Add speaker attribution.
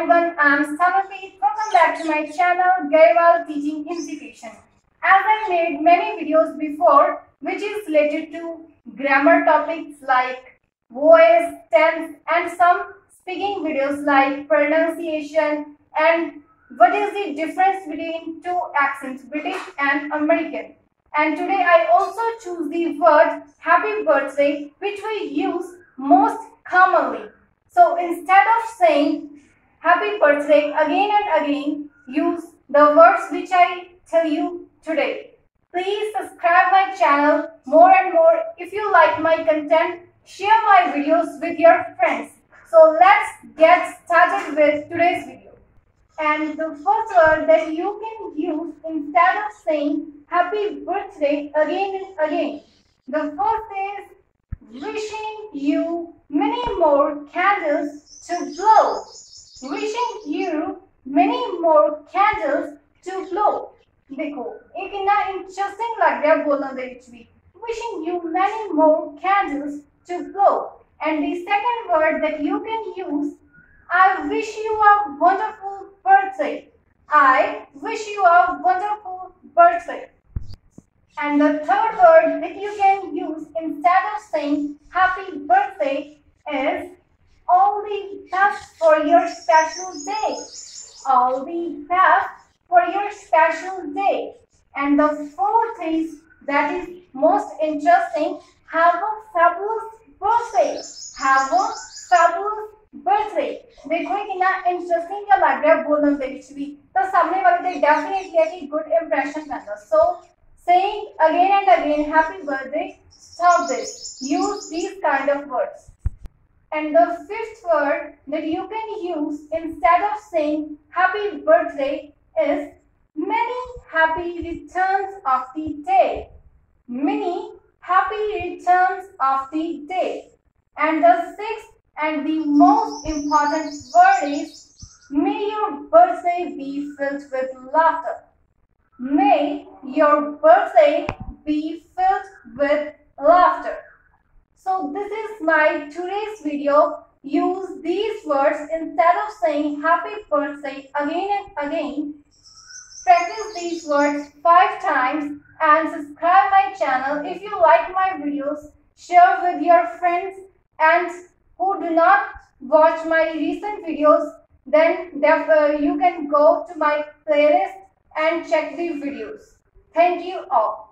Speaker 1: everyone, I am Sanapreet. Welcome back to my channel Grewal Teaching Institution. As I made many videos before which is related to grammar topics like voice, tense and some speaking videos like pronunciation and what is the difference between two accents British and American. And today I also choose the word happy birthday which we use most commonly. So instead of saying happy birthday again and again, use the words which I tell you today. Please subscribe my channel more and more. If you like my content, share my videos with your friends. So let's get started with today's video. And the first word that you can use instead of saying happy birthday again and again. The first is wishing you many more candles to blow wishing you many more candles to blow. देखो एक इतना interesting लग रहा है बोलना that we wishing you many more candles to blow and the second word that you can use I wish you a wonderful birthday. I wish you a wonderful birthday. And the third word that you can use instead of saying happy birthday is all the for your special day. All the have for your special day. And the fourth is that is most interesting. Have a fabulous birthday. Have a fabulous birthday. देखो ये कितना interesting क्या लग रहा है बोलने से कुछ भी तो सामने वाले ने डेफिनेटली एक गुड इंप्रेशन करना So saying again and again happy birthday stop this use these kind of words and the fifth word that you can use instead of saying happy birthday is many happy returns of the day. Many happy returns of the day. And the sixth and the most important word is may your birthday be filled with laughter. May your birthday be filled with laughter. My today's video. Use these words instead of saying happy birthday again and again Practice these words five times and subscribe my channel. If you like my videos, share with your friends and who do not watch my recent videos, then uh, you can go to my playlist and check the videos. Thank you all.